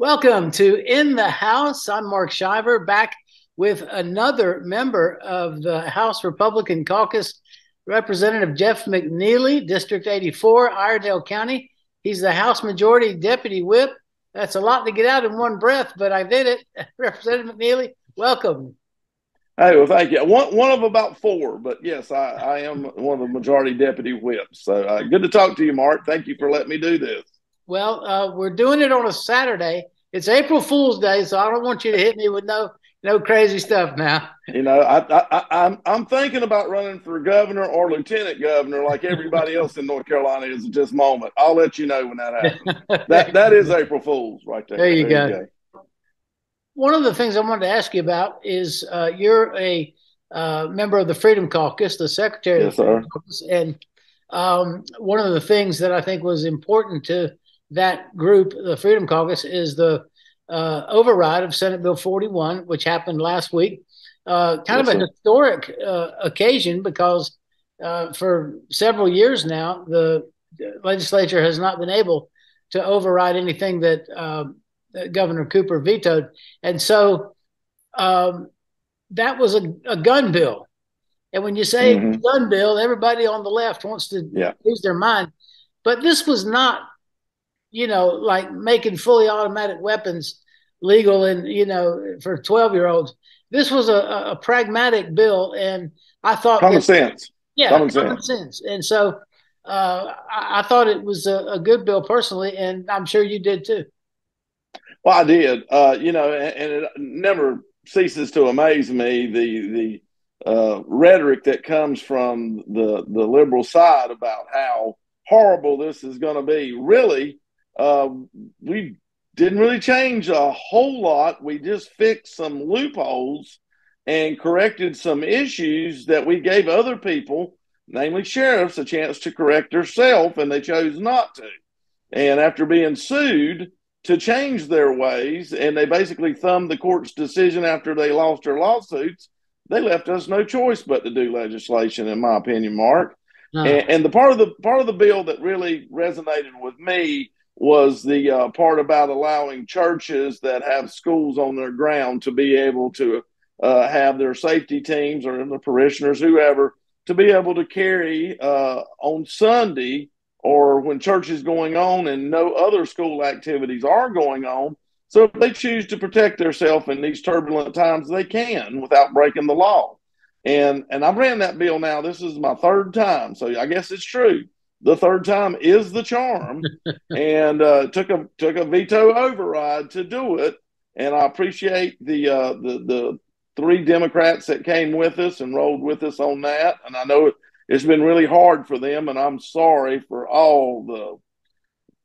Welcome to In the House. I'm Mark Shiver back with another member of the House Republican Caucus, Representative Jeff McNeely, District 84, Iredell County. He's the House Majority Deputy Whip. That's a lot to get out in one breath, but I did it. Representative McNeely, welcome. Hey, well, thank you. One, one of about four, but yes, I, I am one of the majority deputy whips. So uh, good to talk to you, Mark. Thank you for letting me do this. Well, uh, we're doing it on a Saturday. It's April Fool's Day, so I don't want you to hit me with no no crazy stuff now. You know, I, I, I'm I'm thinking about running for governor or lieutenant governor, like everybody else in North Carolina is at this moment. I'll let you know when that happens. that that is April Fool's right there. There you, there go. you go. One of the things I wanted to ask you about is uh, you're a uh, member of the Freedom Caucus, the secretary yes, of the Freedom Caucus, and um, one of the things that I think was important to that group, the Freedom Caucus, is the uh, override of Senate Bill 41, which happened last week. Uh, kind yes, of a historic uh, occasion because uh, for several years now, the legislature has not been able to override anything that, um, that Governor Cooper vetoed. And so um, that was a, a, gun bill. And when you say mm-hmm. gun bill, everybody on the left wants to yeah. lose their mind. But this was not you know, like making fully automatic weapons legal and you know for 12 year olds this was a, a, pragmatic bill and i thought common sense. Yeah common, common sense. sense. and so uh, I, I, thought it was a, a, good bill personally and i'm sure you did too. Well i did. Uh, you know and, and, it never ceases to amaze me the the uh, rhetoric that comes from the the liberal side about how horrible this is going to be. Really uh, we didn't really change a whole lot. We just fixed some loopholes and corrected some issues that we gave other people, namely sheriffs, a chance to correct themselves, and they chose not to. And after being sued to change their ways, and they basically thumbed the court's decision after they lost their lawsuits, they left us no choice but to do legislation, in my opinion, Mark. And, and the part of the part of the bill that really resonated with me was the uh, part about allowing churches that have schools on their ground to be able to uh, have their safety teams or the parishioners, whoever, to be able to carry uh, on Sunday or when church is going on and no other school activities are going on. So if they choose to protect themselves in these turbulent times, they can without breaking the law. And and I've ran that bill now. This is my third time, so I guess it's true the third time is the charm, and uh, took a took a veto override to do it. And I appreciate the uh, the the three Democrats that came with us and rolled with us on that. And I know it, it's been really hard for them, and I'm sorry for all the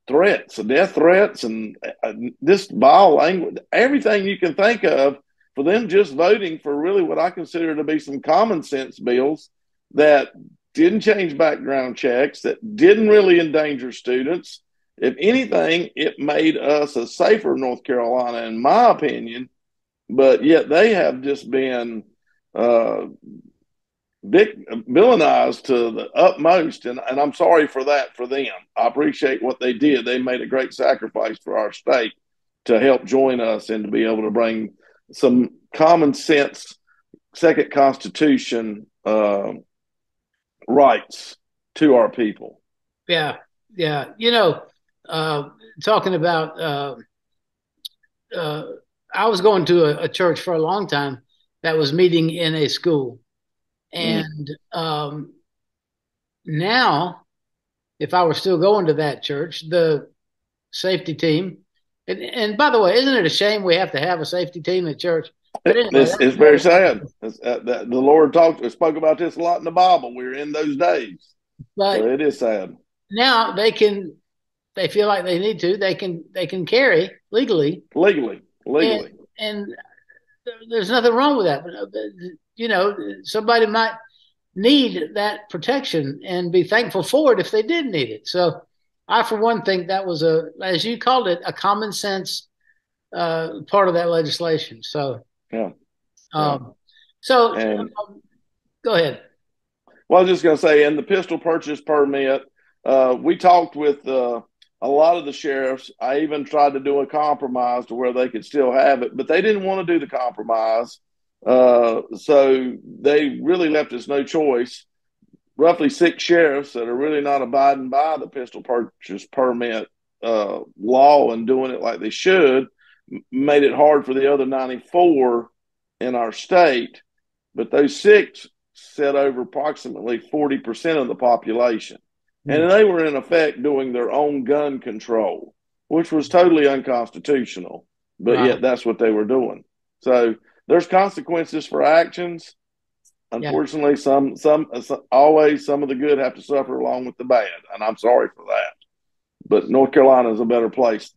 threats, the death threats, and uh, this vile language, everything you can think of for them just voting for really what I consider to be some common sense bills that didn't change background checks, that didn't really endanger students. If anything, it made us a safer North Carolina, in my opinion. But yet they have just been uh, big, villainized to the utmost, and, and I'm sorry for that for them. I appreciate what they did. They made a great sacrifice for our state to help join us and to be able to bring some common sense second constitution uh, rights to our people. Yeah, yeah. You know, uh, talking about, uh, uh, I was going to a, a, church for a long time that was meeting in a school, mm-hmm. and mm. um, now, if I were still going to that church, the safety team. And, and by the way, isn't it a shame we have to have a safety team at church? It's, it's very sad. Uh, the, the, Lord talked, spoke about this a lot in the Bible. We are in those days, but so it is sad. Now they can, they feel like they need to. They can, they can carry legally, legally, legally, and, and there's nothing wrong with that. But you know, somebody might need that protection and be thankful for it if they did need it. So, I, for one, think that was a, as you called it, a common sense uh, part of that legislation. So yeah. Um, so and, um, go ahead. Well, I was just going to say, in the pistol purchase permit, uh, we talked with uh, a a lot of the sheriffs, I even tried to do a compromise to where they could still have it, but they didn't want to do the compromise. Uh, so they really left us no choice. Roughly six sheriffs that are really not abiding by the pistol purchase permit uh, law and doing it like they should made it hard for the other 94 in our state. But those six set over approximately 40% of the population. And hmm. they were in effect doing their own gun control, which was totally unconstitutional. But yet that's what they were doing. So there's consequences for actions. Unfortunately, yeah. some, some some always some of the good have to suffer along with the bad, and I'm sorry for that. But North Carolina is a better place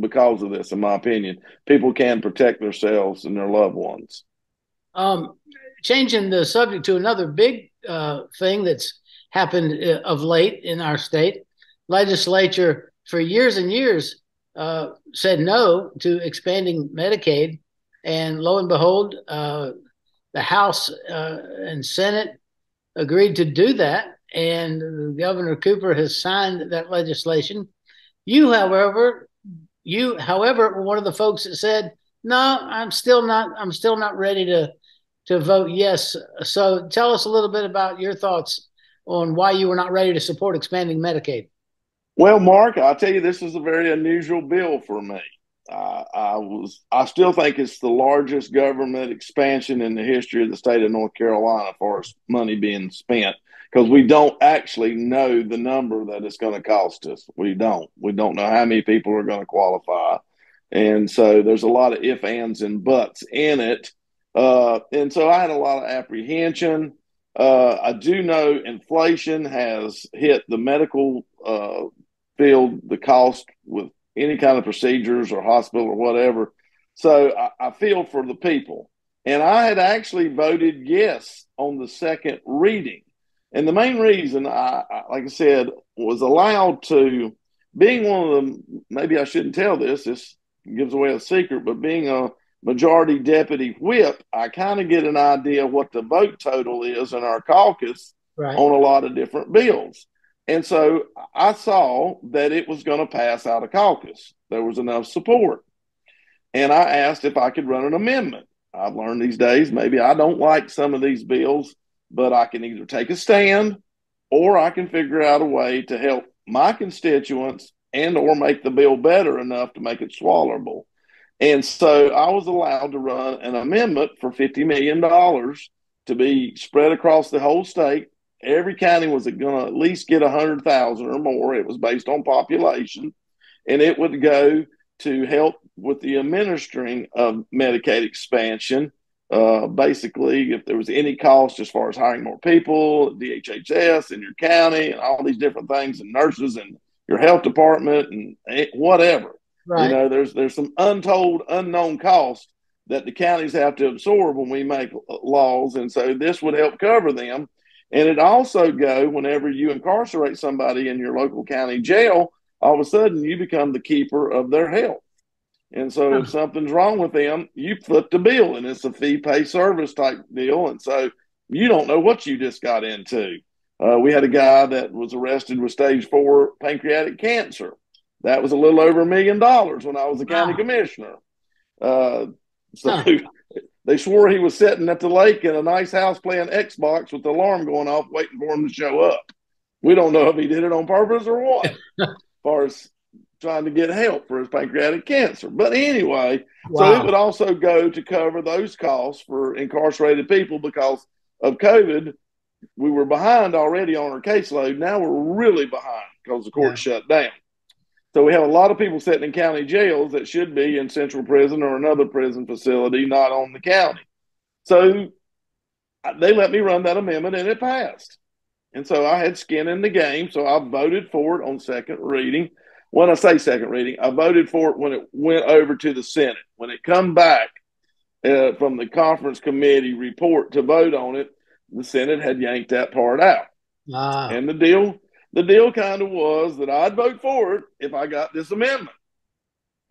because of this, in my opinion. People can protect themselves and their loved ones. Um, changing the subject to another big uh, thing that's happened uh, of late in our state, legislature for years and years uh, said no to expanding Medicaid, and lo and behold, uh, the House uh, and Senate agreed to do that, and Governor Cooper has signed that legislation. You, however, you, however, were one of the folks that said, "No, I'm still not. I'm still not ready to to vote yes." So, tell us a little bit about your thoughts on why you were not ready to support expanding Medicaid. Well, Mark, I'll tell you, this is a very unusual bill for me. I was, I still think it's the largest government expansion in the history of the state of North Carolina, as far as money being spent because we don't actually know the number that it's going to cost us. We don't. We don't know how many people are going to qualify. And so there's a lot of if, ands, and buts in it. Uh, and so I had a lot of apprehension. Uh, I do know inflation has hit the medical uh, field, the cost with any kind of procedures or hospital or whatever. So I, I feel for the people. And I had actually voted yes on the second reading. And the main reason I, like I said, was allowed to being one of them. Maybe I shouldn't tell this. This gives away a secret, but being a majority deputy whip, I kind of get an idea what the vote total is in our caucus right. on a lot of different bills. And so I saw that it was going to pass out of caucus. There was enough support. And I asked if I could run an amendment. I've learned these days maybe I don't like some of these bills but I can either take a stand or I can figure out a way to help my constituents and or make the bill better enough to make it swallowable. And so I was allowed to run an amendment for $50 million to be spread across the whole state. Every county was going to at least get 100,000 or more. It was based on population. And it would go to help with the administering of Medicaid expansion uh, basically, if there was any cost as far as hiring more people, DHHS in your county, and all these different things, and nurses and your health department, and whatever. Right. You know, there's there's some untold, unknown cost that the counties have to absorb when we make laws, and so this would help cover them. And it also go whenever you incarcerate somebody in your local county jail, all of a sudden you become the keeper of their health. And so if something's wrong with them, you foot the bill and it's a fee pay service type deal. And so you don't know what you just got into. Uh, we had a guy that was arrested with stage four pancreatic cancer. That was a little over a million dollars when I was a county wow. commissioner. Uh, so huh. they swore he was sitting at the lake in a nice house playing Xbox with the alarm going off, waiting for him to show up. We don't know if he did it on purpose or what. as far as trying to get help for his pancreatic cancer. But anyway, wow. so it would also go to cover those costs for incarcerated people because of COVID. We were behind already on our caseload. Now we're really behind because the court yeah. shut down. So we have a lot of people sitting in county jails that should be in central prison or another prison facility, not on the county. So uh, they let me run that amendment and it passed. And so I had skin in the game. So I voted for it on second reading when I say second reading, I voted for it when it went over to the Senate. When it come back uh, from the conference committee report to vote on it, the Senate had yanked that part out. Ah. And the deal, the deal kind of was that I'd vote for it if I got this amendment.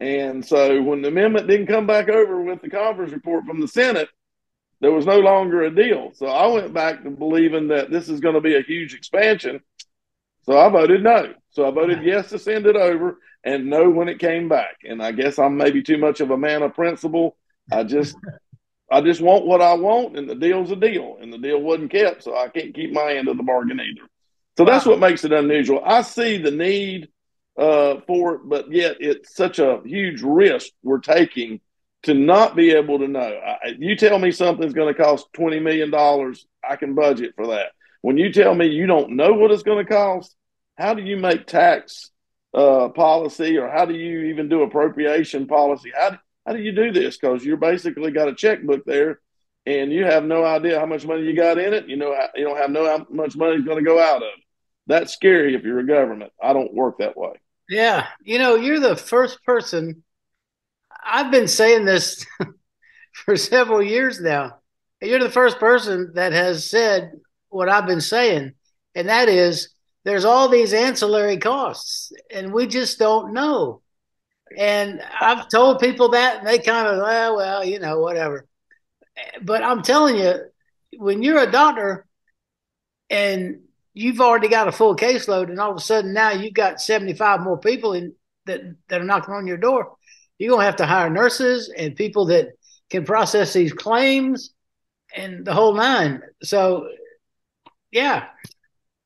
And so when the amendment didn't come back over with the conference report from the Senate, there was no longer a deal. So I went back to believing that this is going to be a huge expansion So I voted no. So I voted yes to send it over and no when it came back. And I guess I'm maybe too much of a man of principle. I just I just want what I want, and the deal's a deal, and the deal wasn't kept, so I can't keep my end of the bargain either. So that's what makes it unusual. I see the need uh, for it, but yet it's such a huge risk we're taking to not be able to know. I, you tell me something's going to cost twenty million dollars, I can budget for that. When you tell me you don't know what it's going to cost, how do you make tax uh, policy, or how do you even do appropriation policy? How how do you do this? Because you're basically got a checkbook there, and you have no idea how much money you got in it. You know you don't have no how much money is going to go out of. That's scary if you're a government. I don't work that way. Yeah, you know, you're the first person. I've been saying this for several years now. You're the first person that has said what I've been saying, and that is there's all these ancillary costs, and we just don't know. And I've told people that, and they kind of, well, well, you know, whatever. But I'm telling you, when you're a doctor and you've already got a full caseload, and all of a sudden now you've got 75 more people in, that that are knocking on your door, you're gonna have to hire nurses and people that can process these claims and the whole nine. So, yeah,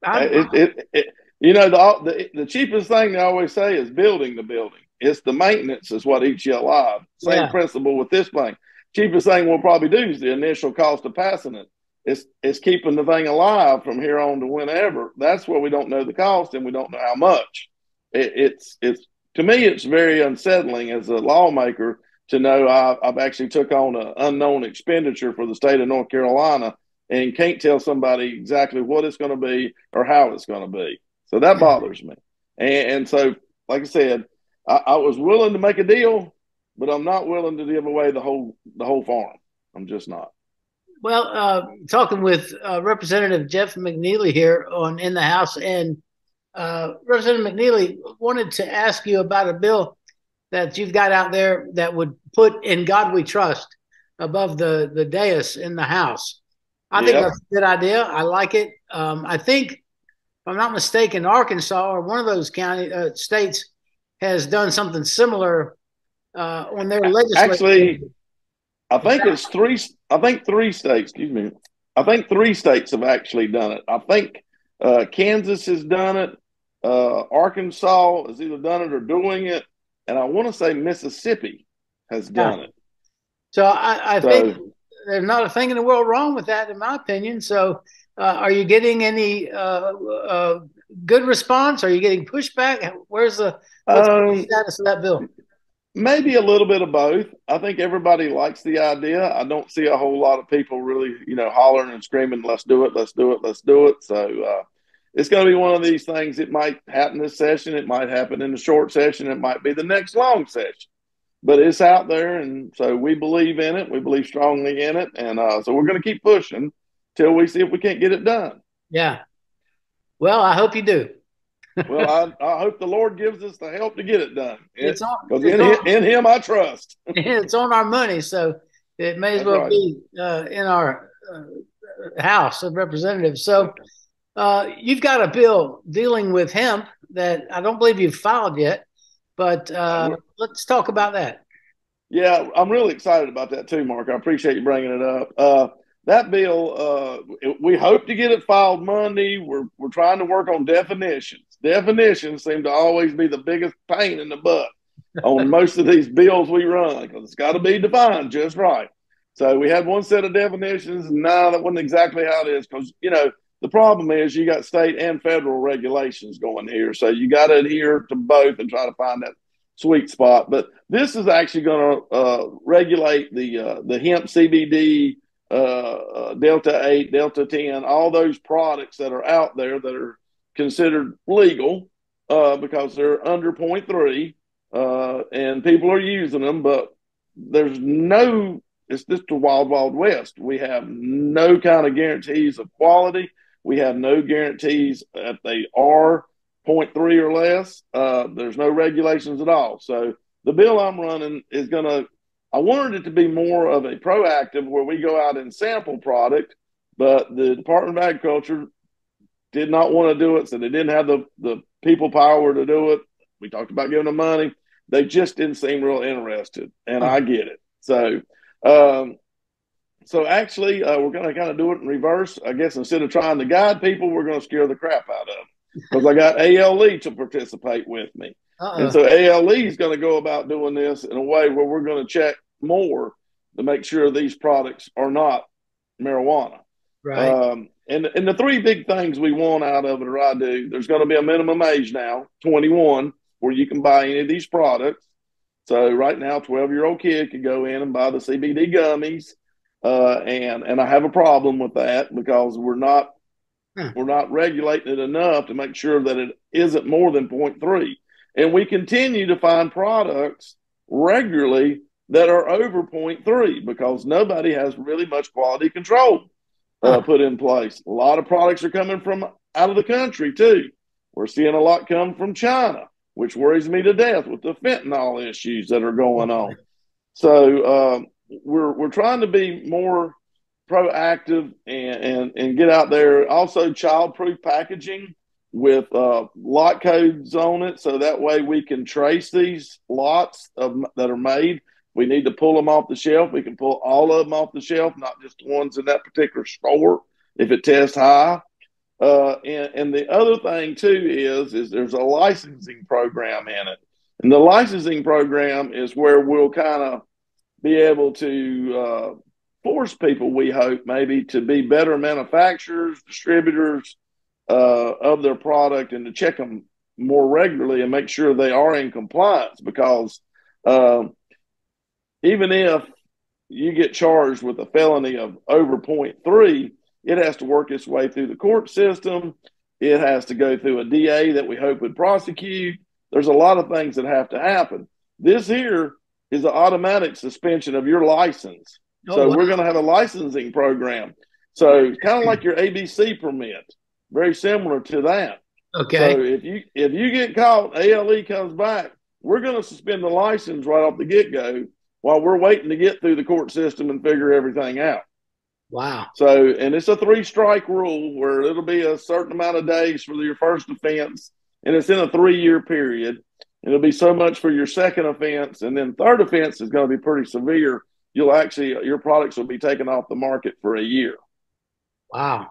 uh, it, it, it, you know the, the the cheapest thing they always say is building the building. It's the maintenance is what eats you alive. Same yeah. principle with this thing. Cheapest thing we'll probably do is the initial cost of passing it. It's it's keeping the thing alive from here on to whenever. That's where we don't know the cost and we don't know how much. It, it's it's to me it's very unsettling as a lawmaker to know I've, I've actually took on an unknown expenditure for the state of North Carolina and can't tell somebody exactly what it's going to be or how it's going to be. So that bothers me. And, and so, like I said, I, I, was willing to make a deal, but I'm not willing to give away the whole the whole farm. I'm just not. Well, uh, talking with uh, Representative Jeff McNeely here on in the House, and uh, Representative McNeely wanted to ask you about a bill that you've got out there that would put "In God We Trust" above the the dais in the House. I yeah. think that's a good idea. I like it. Um, I think, if I'm not mistaken, Arkansas or one of those county uh, states has done something similar uh, on their legislature. Actually, I think it's three. I think three states. Excuse me. I think three states have actually done it. I think uh, Kansas has done it. Uh, Arkansas has either done it or doing it, and I want to say Mississippi has done yeah. it. So I, I so, think there's not a thing in the world wrong with that, in my opinion. So, uh, are you getting any uh, uh, good response? Are you getting pushback? Where's the, um, the status of that bill? Maybe a little bit of both. I think everybody likes the idea. I don't see a whole lot of people really, you know, hollering and screaming, "Let's do it! Let's do it! Let's do it!" So uh, it's going to be one of these things. It might happen this session. It might happen in the short session. It might be the next long session. But it's out there, and so we believe in it. We believe strongly in it, and uh, so we're going to keep pushing till we see if we can't get it done. Yeah, well, I hope you do. well, I, I hope the Lord gives us the help to get it done. It's on, it's in, on, in Him I trust. it's on our money, so it may as That's well right. be uh, in our uh, House of Representatives. So uh, you've got a bill dealing with hemp that I don't believe you've filed yet, but uh, let's talk about that. Yeah, I'm really excited about that too, Mark. I appreciate you bringing it up. Uh, that bill, uh, we hope to get it filed Monday. We're we're trying to work on definitions. Definitions seem to always be the biggest pain in the butt on most of these bills we run because it's got to be defined just right. So we had one set of definitions. and now that wasn't exactly how it is because you know the problem is you got state and federal regulations going here, so you got to adhere to both and try to find that sweet spot. But this is actually going to uh, regulate the uh, the hemp CBD uh, uh, Delta 8, Delta 10, all those products that are out there that are considered legal uh, because they're under 0.3 uh, and people are using them, but there's no, it's just a wild, wild west. We have no kind of guarantees of quality. We have no guarantees that they are 0.3 or less. Uh, there's no regulations at all. So the bill I'm running is going to I wanted it to be more of a proactive where we go out and sample product, but the Department of Agriculture did not want to do it, so they didn't have the the people power to do it. We talked about giving them money. They just didn't seem real interested, and I get it. So, um, so actually, uh, we're going to kind of do it in reverse. I guess instead of trying to guide people, we're going to scare the crap out of them because I got ALE to participate with me. Uh-uh. And so ALE is going to go about doing this in a way where we're going to check more to make sure these products are not marijuana. Right. Um, and and the three big things we want out of it, or I do, there's going to be a minimum age now, 21, where you can buy any of these products. So right now, 12 year old kid can go in and buy the CBD gummies, uh, and and I have a problem with that because we're not huh. we're not regulating it enough to make sure that it isn't more than 0.3. And we continue to find products regularly that are over 0.3 because nobody has really much quality control uh, put in place. A lot of products are coming from out of the country too. We're seeing a lot come from China, which worries me to death with the fentanyl issues that are going on. So uh, we're we're trying to be more proactive and, and, and get out there. Also, childproof packaging with uh, lot codes on it, so that way we can trace these lots of that are made. We need to pull them off the shelf. We can pull all of them off the shelf, not just the ones in that particular store if it tests high. Uh, and, and the other thing too is is there's a licensing program in it, and the licensing program is where we'll kind of be able to uh, force people, we hope, maybe to be better manufacturers, distributors uh, of their product and to check them more regularly and make sure they are in compliance because uh, even if you get charged with a felony of over 0.3, it has to work its way through the court system. It has to go through a DA that we hope would prosecute. There's a lot of things that have to happen. This here is an automatic suspension of your license. Oh, so wow. we're going to have a licensing program. So kind of like your ABC permit, very similar to that. Okay. So if you if you get caught, ALE comes back, we're going to suspend the license right off the get go while we're waiting to get through the court system and figure everything out. Wow. So, and it's a three strike rule where it'll be a certain amount of days for your first offense, and it's in a three year period. It'll be so much for your second offense, and then third offense is going to be pretty severe. You'll actually your products will be taken off the market for a year. Wow.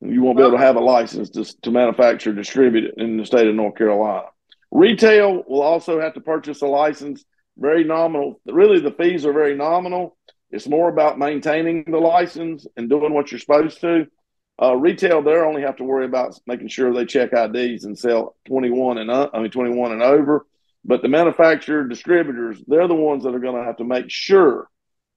You won't be able to have a license to, to manufacture, distribute it in the state of North Carolina. Retail will also have to purchase a license. Very nominal. Really, the fees are very nominal. It's more about maintaining the license and doing what you're supposed to. Uh, retail, they only have to worry about making sure they check IDs and sell 21 and uh, I mean 21 and over. But the manufacturer distributors, they're the ones that are going to have to make sure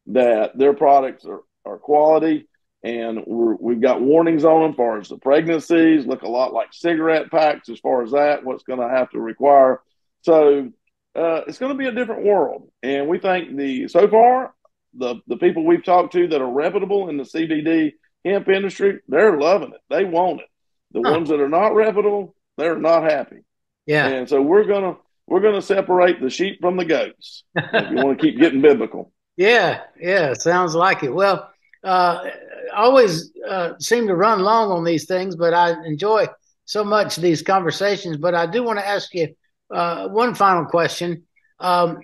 that their products are, are quality. And we have got warnings on them as far as the pregnancies, look a lot like cigarette packs as far as that, what's going to have to require. So uh, it's going to be a different world. And we think the so far, the, the people we've talked to that are reputable in the CBD hemp industry, they're loving it. They want it. The huh. ones that are not reputable, they're not happy. Yeah. And so we're gonna we're gonna separate the sheep from the goats. if you want to keep getting biblical. Yeah, yeah, sounds like it. Well, uh, always uh, seem to run long on these things, but I enjoy so much these conversations. But I do want to ask you uh, one final question. Um,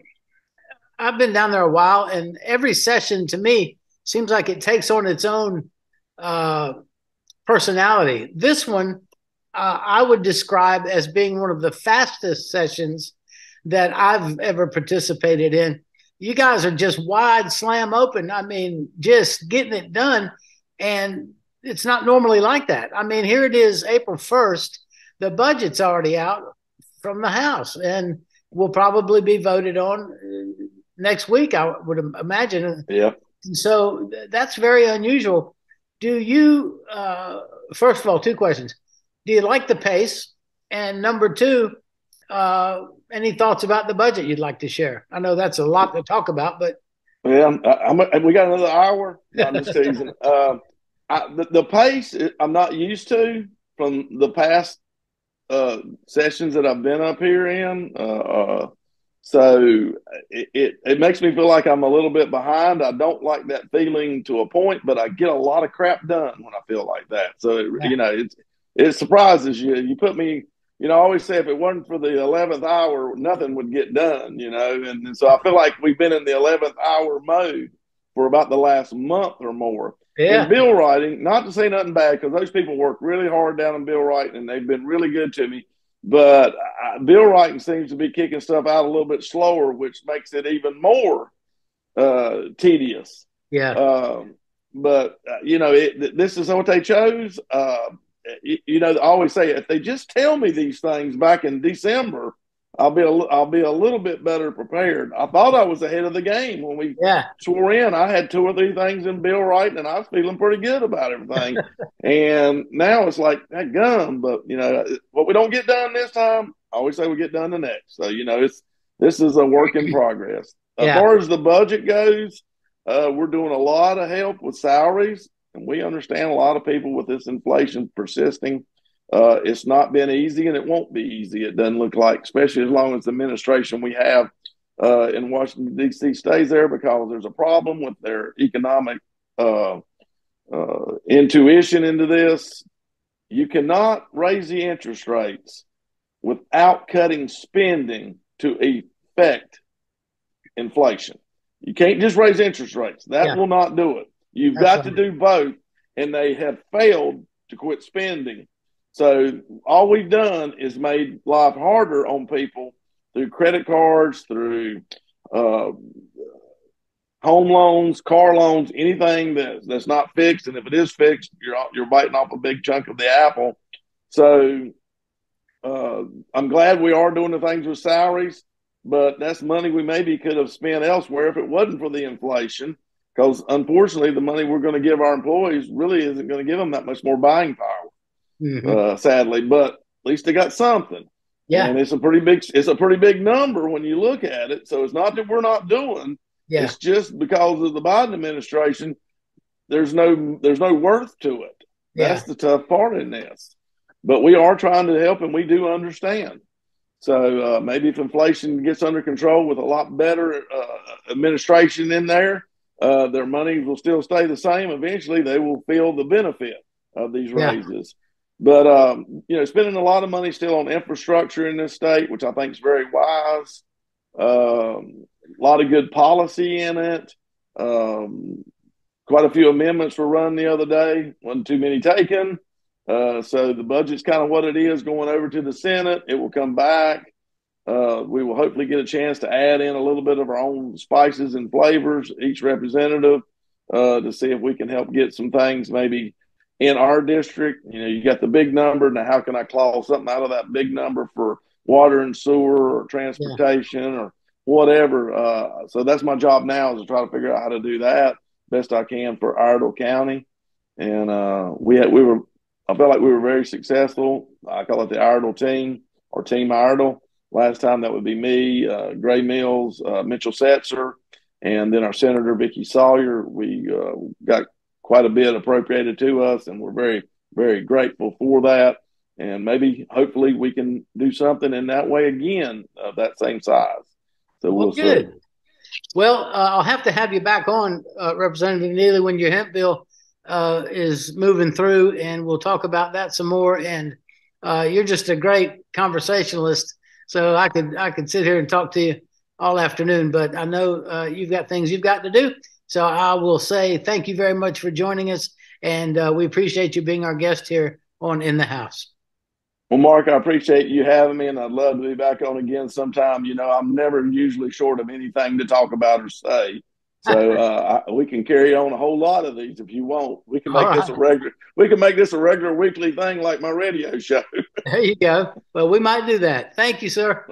I've been down there a while, and every session to me seems like it takes on its own uh, personality. This one uh, I would describe as being one of the fastest sessions that I've ever participated in. You guys are just wide slam open. I mean, just getting it done. And it's not normally like that. I mean, here it is, April 1st. The budget's already out from the House and will probably be voted on uh, next week, I would imagine. Yeah. And so that's very unusual do you uh, first of all two questions. Do you like the pace? And number two uh, any thoughts about the budget you'd like to share? I know that's a lot to talk about but yeah I'm, I'm, we got another hour? On this season uh, I, the, the, pace i'm not used to from the past uh, sessions that i've been up here in uh, uh, so it, it, it, makes me feel like I'm a little bit behind. I don't like that feeling to a point, but I get a lot of crap done when I feel like that. So, it, yeah. you know, it's, it surprises you. You put me, you know, I always say if it wasn't for the eleventh hour, nothing would get done. You know, and, and so I feel like we've been in the eleventh hour mode for about the last month or more. Yeah. And bill writing, not to say nothing bad, because those people work really hard down in bill writing, and they've been really good to me. But uh, bill writing seems to be kicking stuff out a little bit slower, which makes it even more uh, tedious. Yeah. Um, but uh, you know, it, this is what they chose. Uh, you, you, know, I always say if they just tell me these things back in December, I'll be a, I'll be a little bit better prepared. I thought I was ahead of the game when we yeah. swore in. I had two or three things in bill writing, and I was feeling pretty good about everything. and now it's like that gum, but you know what we don't get done this time, I always say we get done the next. So you know, it's this is a work in progress. Yeah. As far as the budget goes, uh, we're doing a lot of help with salaries, and we understand a lot of people with this inflation persisting. Uh, it's not been easy, and it won't be easy. It doesn't look like, especially as long as the administration we have uh, in Washington D.C. stays there, because there's a problem with their economic uh, uh, intuition into this. You cannot raise the interest rates without cutting spending to affect inflation. You can't just raise interest rates. That yeah. will not do it. You've That's got right. to do both, and they have failed to quit spending. So all we've done is made life harder on people through credit cards, through uh, home loans, car loans, anything that, that's not fixed. And if it is fixed, you're you're biting off a big chunk of the apple. So uh, I'm glad we are doing the things with salaries but that's money we maybe could have spent elsewhere if it wasn't for the inflation. Because unfortunately, the money we're going to give our employees really isn't going to give them that much more buying power. Mm-hmm. Uh, sadly, but at least they got something. Yeah, and it's a pretty big it's a pretty big number when you look at it. So it's not that we're not doing. Yeah. It's just because of the Biden administration. There's no there's no worth to it. Yeah. That's the tough part in this. But we are trying to help, and we do understand. So uh, maybe if inflation gets under control with a lot better uh, administration in there, uh, their money will still stay the same. Eventually, they will feel the benefit of these raises. But um, you know, spending a lot of money still on infrastructure in this state, which I think is very wise. Um, a lot of good policy in it. Um, quite a few amendments were run the other day. wasn't too many taken. Uh, so the budget's kind of what it is going over to the Senate. It will come back. Uh, we will hopefully get a chance to add in a little bit of our own spices and flavors, each representative, uh, to see if we can help get some things maybe in our district. You know, you got the big number. Now, how can I claw something out of that big number for water and sewer or transportation yeah. or whatever? Uh, so that's my job now is to try to figure out how to do that best I can for Iredell County. And uh, we had, we were I felt like we were very successful. I call it the Iredell team or Team Iredell. Last time that would be me, uh, Grey Mills, uh, Mitchell Setzer, and then our Senator Vickie Sawyer. We uh, got quite a bit appropriated to us, and we're very, very grateful for that. And maybe, hopefully, we can do something in that way again of that same size. So we'll, well good. See. Well, uh, I'll have to have you back on, uh, Representative Neely, when your hemp bill uh, is moving through, and we'll talk about that some more. And uh, you're just a great conversationalist, so I could I could sit here and talk to you all afternoon. But I know uh, you've got things you've got to do, so I will say thank you very much for joining us, and uh, we appreciate you being our guest here on In the House. Well, Mark, I appreciate you having me, and I'd love to be back on again sometime. You know, I'm never usually short of anything to talk about or say. So uh, I, we can carry on a whole lot of these if you want. We can make All this a regular. We can make this a regular weekly thing like my radio show. there you go. Well, we might do that. Thank you, sir.